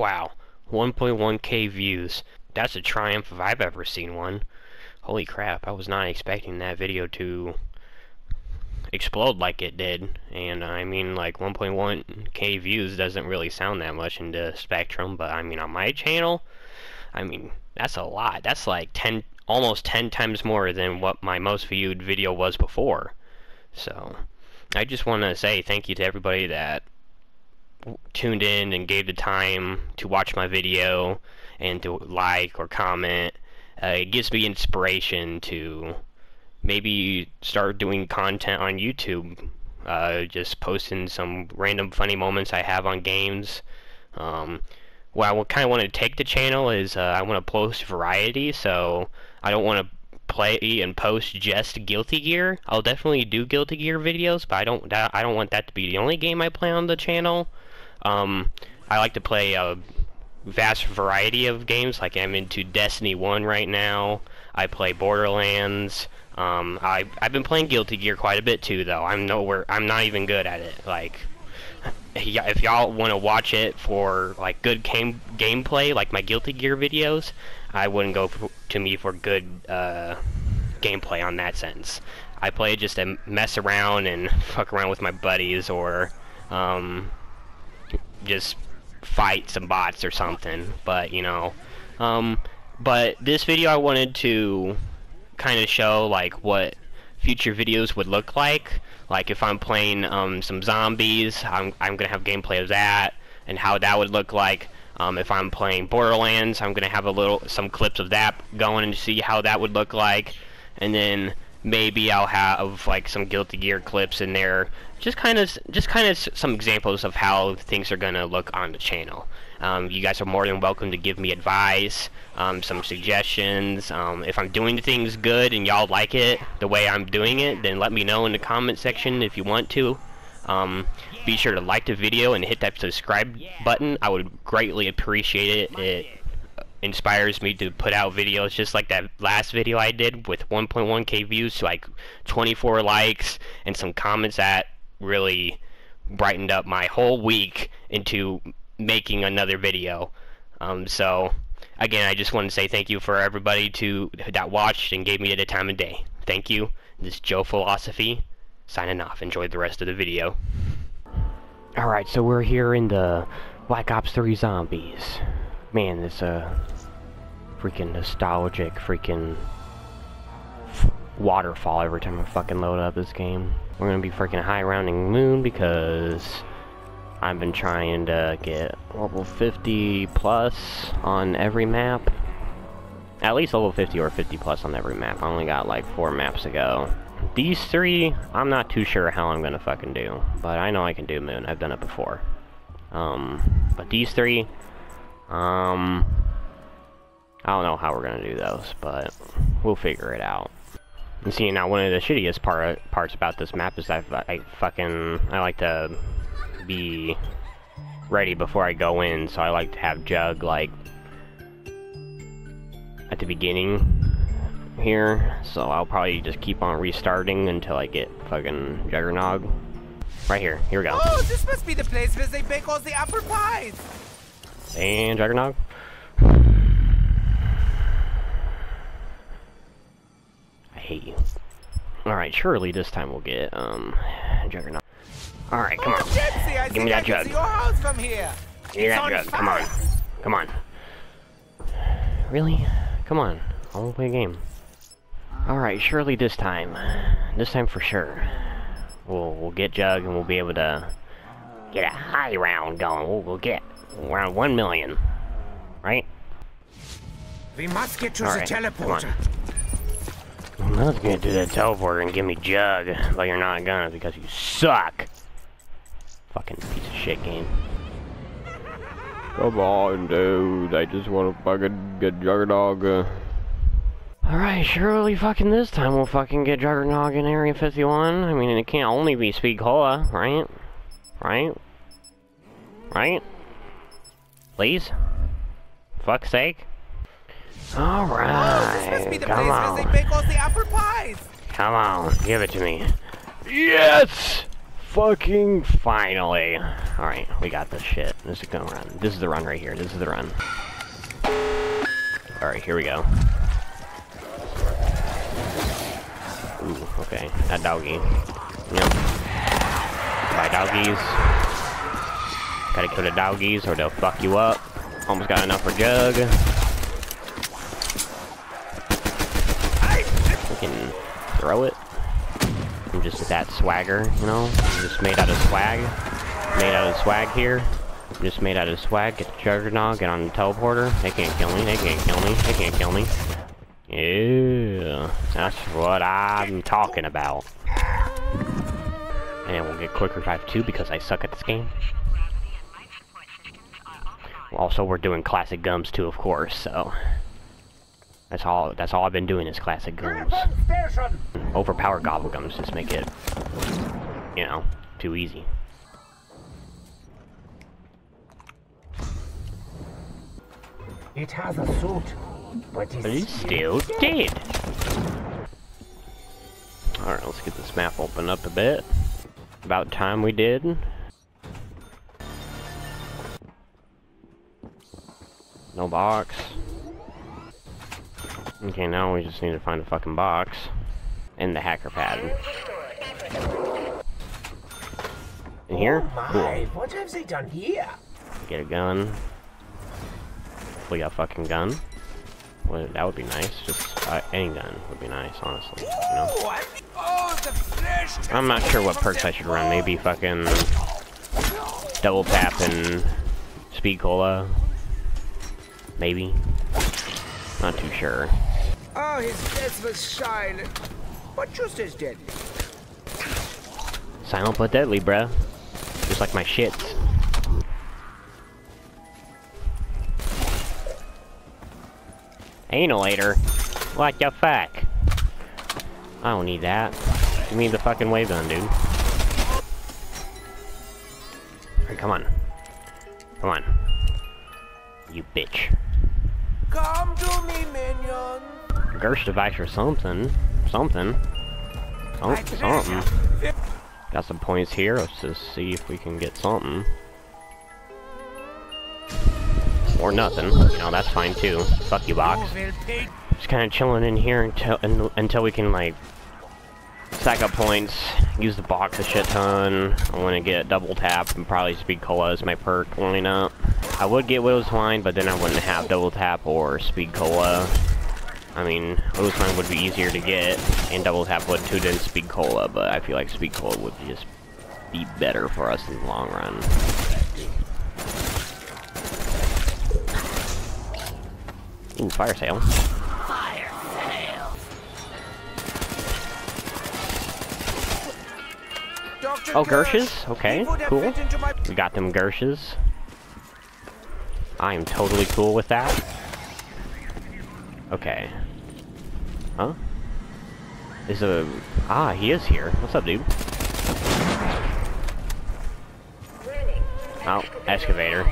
Wow, 1.1k views. That's a triumph if I've ever seen one. Holy crap, I was not expecting that video to explode like it did. And I mean, like 1.1k views doesn't really sound that much in the Spectrum, but I mean, on my channel, I mean, that's a lot. That's like 10, almost 10 times more than what my most viewed video was before. So, I just want to say thank you to everybody that tuned in and gave the time to watch my video and to like or comment. Uh, it gives me inspiration to maybe start doing content on YouTube. Uh, just posting some random funny moments I have on games. Um, what I kind of want to take the channel is uh, I want to post variety, so I don't want to play and post just Guilty Gear. I'll definitely do Guilty Gear videos, but I don't I don't want that to be the only game I play on the channel. Um, I like to play a vast variety of games. Like I'm into Destiny 1 right now. I play Borderlands. Um, I I've been playing Guilty Gear quite a bit too, though. I'm nowhere. I'm not even good at it. Like, if y'all want to watch it for like good game gameplay, like my Guilty Gear videos, I wouldn't go for, to me for good uh, gameplay on that sense. I play just to mess around and fuck around with my buddies or um, just fight some bots or something. But, you know, um, but this video I wanted to kind of show, like, what future videos would look like. Like, if I'm playing, um, some zombies, I'm, I'm gonna have gameplay of that, and how that would look like. Um, if I'm playing Borderlands, I'm gonna have a little, some clips of that going and see how that would look like. And then, maybe I'll have like some Guilty Gear clips in there. Just kind of, just kind of some examples of how things are gonna look on the channel. Um, you guys are more than welcome to give me advice, um, some suggestions. Um, if I'm doing things good and y'all like it the way I'm doing it, then let me know in the comment section if you want to. Um, be sure to like the video and hit that subscribe button. I would greatly appreciate it. It inspires me to put out videos just like that last video I did with 1.1k views like 24 likes and some comments that really brightened up my whole week into making another video. Um, so again, I just want to say thank you for everybody to that watched and gave me the time of day. Thank you. This is Joe Philosophy signing off. Enjoy the rest of the video. Alright, so we're here in the Black Ops 3 Zombies man, this uh, freaking nostalgic freaking waterfall every time I fucking load up this game. We're gonna be freaking high rounding moon because I've been trying to get level 50 plus on every map. At least level 50 or 50 plus on every map. I only got like four maps to go. These three, I'm not too sure how I'm gonna fucking do. But I know I can do moon. I've done it before. Um, but these three, um, I don't know how we're gonna do those, but we'll figure it out. And see, now one of the shittiest part parts about this map is that I fucking I like to be ready before I go in, so I like to have Jug like at the beginning here. So I'll probably just keep on restarting until I get fucking Juggernog. Right here. Here we go. Oh, this must be the place where they bake all the apple pies. And Juggernog. I hate you. Alright, surely this time we'll get, um, Juggernog. Alright, come on. Oh, Give me that jug. from here. Give me that jug. Come on. Come on. Really? Come on. I want to play a game. Alright, surely this time. This time for sure. We'll, we'll get Jug and we'll be able to get a high round going. We'll, we'll get around 1 million. Right? We must get to All the right, teleporter. I'm not gonna do that teleporter and give me Jug, but you're not gonna because you suck. Fucking piece of shit game. Come on, dude. I just want to fucking get Juggernog. Uh... Alright, surely fucking this time we'll fucking get Juggernog in Area 51. I mean, it can't only be Speed Cola, right? Right? Right? Please? Fuck's sake. Alright, oh, this must be the come place on. where they bake all the apple pies. Come on, give it to me. Yes! fucking finally. Alright, we got this shit. This is gonna run. This is the run right here. This is the run. Alright, here we go. Ooh, okay. That doggy. Yep. Bye, doggies. Gotta kill the doggies or they'll fuck you up. Almost got enough for Jug. We can throw it. I'm just that swagger, you know? I'm just made out of swag. Made out of swag here. I'm just made out of swag. Get the Juggernog, get on the teleporter. They can't kill me, they can't kill me, they can't kill me. Yeah, that's what I'm talking about. And we'll get quick revive too because I suck at this game. Also, we're doing classic gums too, of course. So that's all. That's all I've been doing is classic gums. Overpowered gobble gums just make it, you know, too easy. It has a suit, but it's But he's still dead. Alright, let's get this map opened up a bit. About time we did. No box. Okay, now we just need to find a fucking box. And the hacker pad. In here? Oh Cool. my, what have they done here? Get a gun. We got a fucking gun. Well, that would be nice. Just uh, any gun would be nice, honestly. You know? Oh, I- the flesh. I'm not sure what perks I should run. Maybe fucking double tap and speed cola. Maybe. Not too sure. Oh, his death was silent, but just as deadly. Silent but deadly, bruh. Just like my shits. Annihilator? What the fuck? I don't need that. Give me the fucking wave gun, dude. Alright, come on. Come on. You bitch. Come to me, minion. Gersh device or something. Something. Oh, something. Got some points here. Let's just see if we can get something. Or nothing. You know, that's fine too. Fuck you, box. You will pay Just kind of chilling in here until until we can like stack up points, use the box a shit ton. I want to get double tap and probably speed cola as my perk lining up. I would get Widow's Wine, but then I wouldn't have double tap or speed cola. I mean, Widow's Wine would be easier to get, and double tap would too than speed cola, but I feel like speed cola would just be better for us in the long run. Ooh, fire sale. Oh, Gersh, Gershes? Okay, he would have cool. fit into my- We got them Gershes. I am totally cool with that. Okay. Huh? Is a... Ah, he is here. What's up, dude? Oh, excavator.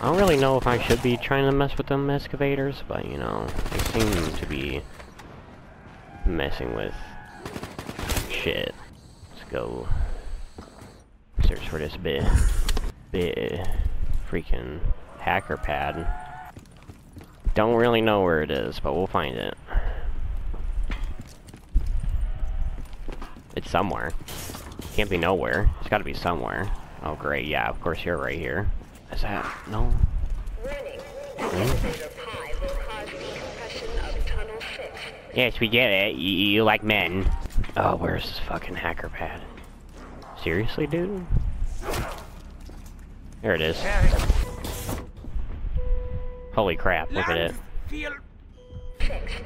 I don't really know if I should be trying to mess with them excavators, but you know, they seem to be messing with shit. Let's go search for this bit, bit freaking hacker pad. Don't really know where it is, but we'll find it. It's somewhere. Can't be nowhere. It's gotta be somewhere. Oh great, yeah, of course you're right here. Is that, no? Hmm? Yes, we get it. You, you like men. Oh, where's this fucking hacker pad? Seriously, dude? There it is. Holy crap, look at it.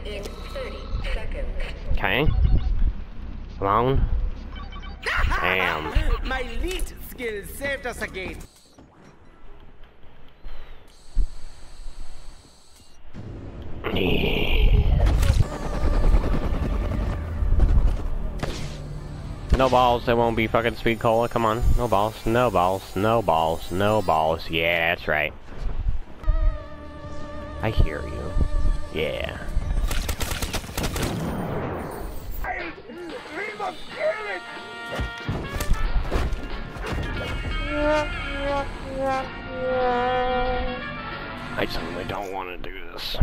In 30 seconds. Okay. On. Damn. My lead skill saved us again. No balls, there won't be fucking speed cola, come on. No balls, no balls, no balls, no balls. Yeah, that's right. I hear you. Yeah. I suddenly don't want to do this.